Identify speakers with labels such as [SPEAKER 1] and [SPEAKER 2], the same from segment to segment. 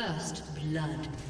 [SPEAKER 1] First blood.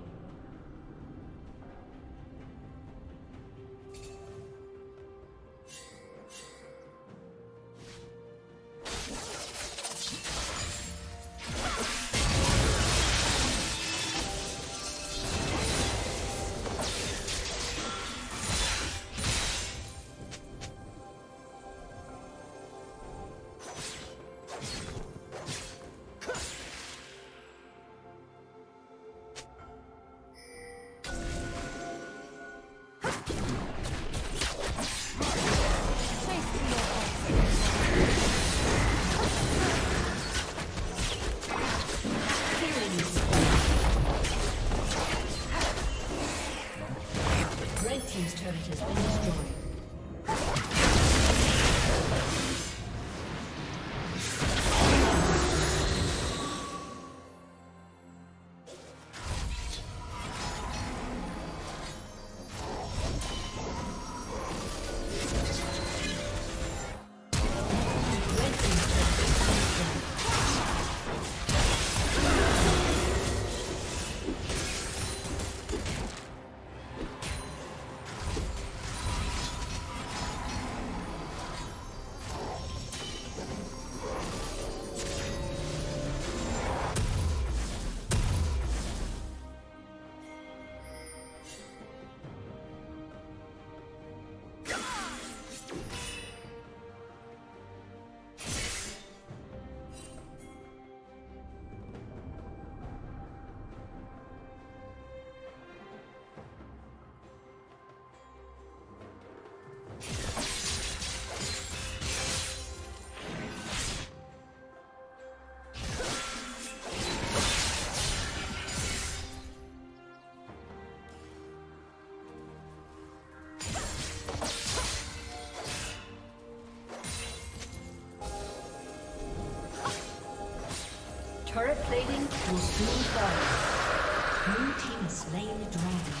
[SPEAKER 1] Turret plating will soon fall. Blue team slain dragon.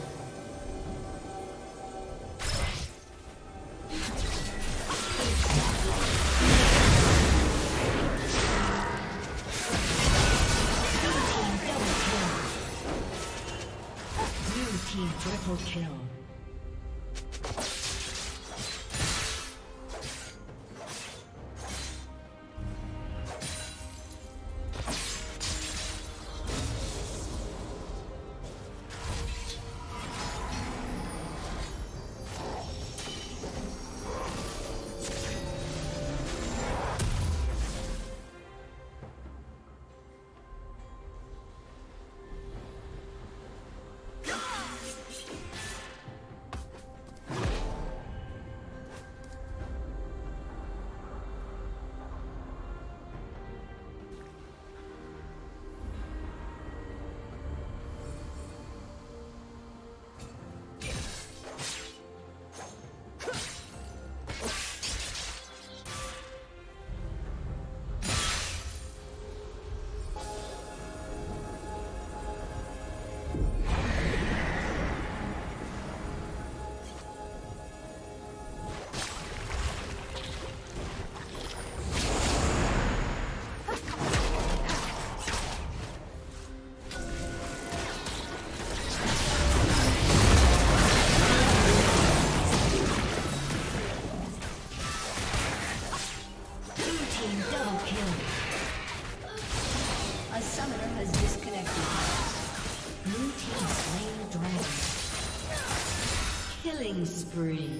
[SPEAKER 1] Triple kill. Spree.